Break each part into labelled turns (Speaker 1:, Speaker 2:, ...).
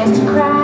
Speaker 1: chance to cry.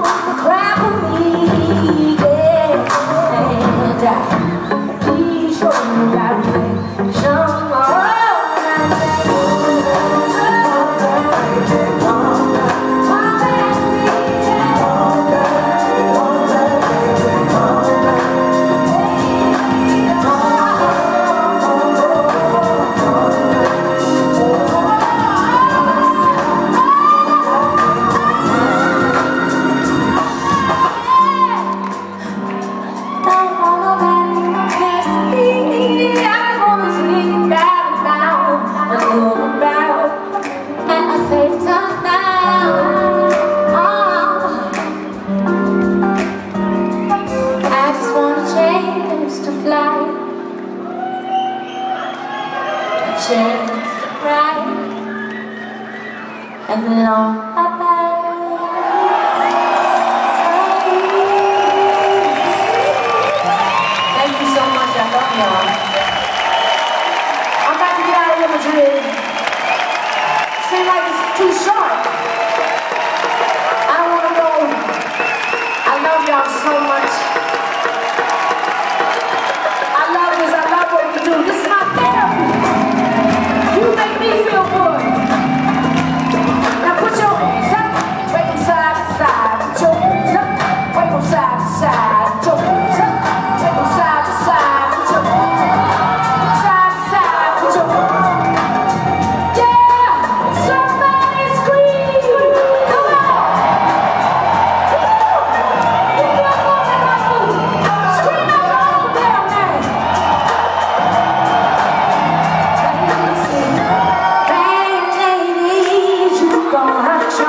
Speaker 1: walk the crowd. just right and long Thank you so much, I love y'all. I'm about to get out of here, Madrid. Seems like it's too short. I don't want to go. I love y'all so much.